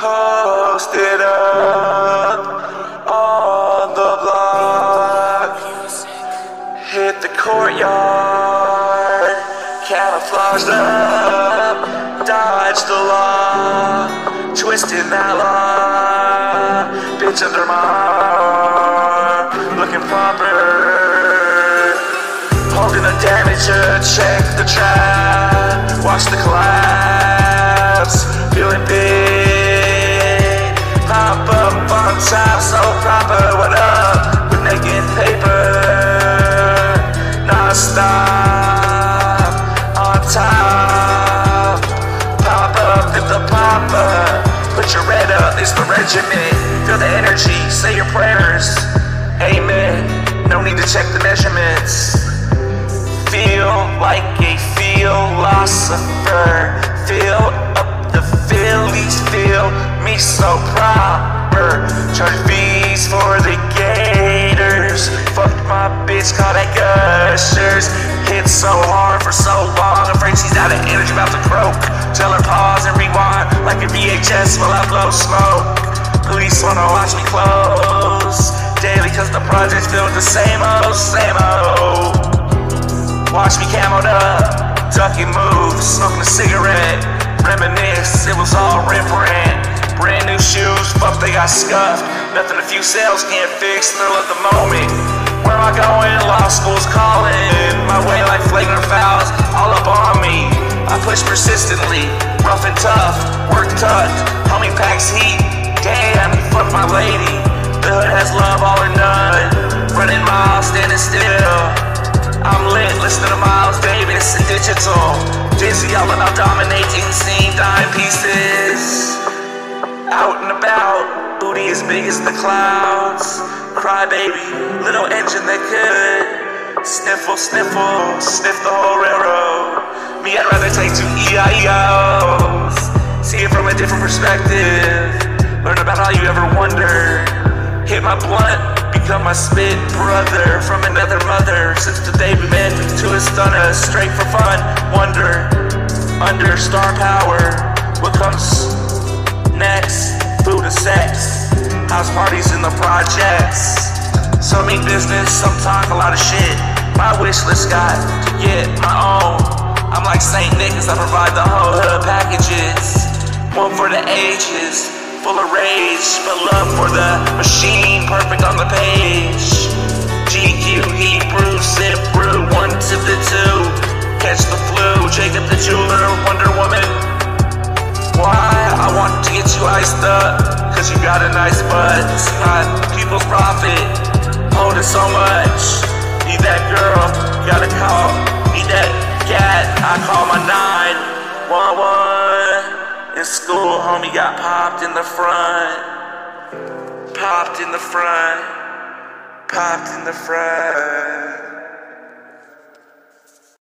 Posted up on the block. Hit the courtyard. Camouflaged up. Dodged the law. Twisted that law. Bitch under my arm. Looking proper. Holding the damage to check the trap. Watch the collapse. Feeling big. It's the regiment. Feel the energy, say your prayers. Amen. No need to check the measurements feel like a philosopher. Fill up the Phillies, feel me so proper. Charge fees for the Gators. Fuck my bitch, call that gushers. So hard for so long, afraid she's out of energy, about to croak. Tell her pause and rewind like a VHS while I blow smoke. Police wanna watch me close daily, cause the projects feel the same old, same old. Watch me camoed up, ducking moves, smoking a cigarette. Reminisce, it was all Rembrandt. Brand new shoes, fuck they got scuffed. Nothing a few sales can't fix, thrill of the moment. Where am I going? Law school's calling. My way flagrant fouls, all up on me. I push persistently, rough and tough, work tucked. Homie packs heat, damn, fuck my lady. The hood has love, all or none. Running miles, standing still. I'm lit, listen to Miles Davis and digital. Dizzy, all about dominating, seeing dime pieces. Out and about, booty as big as the clouds. Cry baby, little engine that could. Sniffle, sniffle, sniff the whole railroad. Me, I'd rather take two EIOs. See it from a different perspective. Learn about all you ever wondered. Hit my blunt, become my spit brother from another mother. Since the day we met to a stunner, straight for fun. Wonder, under star power, what comes next? Food and sex, house parties in the projects. Some mean business, some talk a lot of shit. My wish list got get my own. I'm like Saint Nick as I provide the whole hood packages. One for the ages, full of rage, but love for the machine, perfect on the page. GQ, Hebrew, sip, brew, one tip the two. Catch the flu, Jacob the jeweler, Wonder Woman. Why? I want to get you iced up, cause you got a nice butt. It's people's profit, hold it so much. Girl, gotta call. Need that cat, I call my 911. In school, homie got popped in the front. Popped in the front. Popped in the front.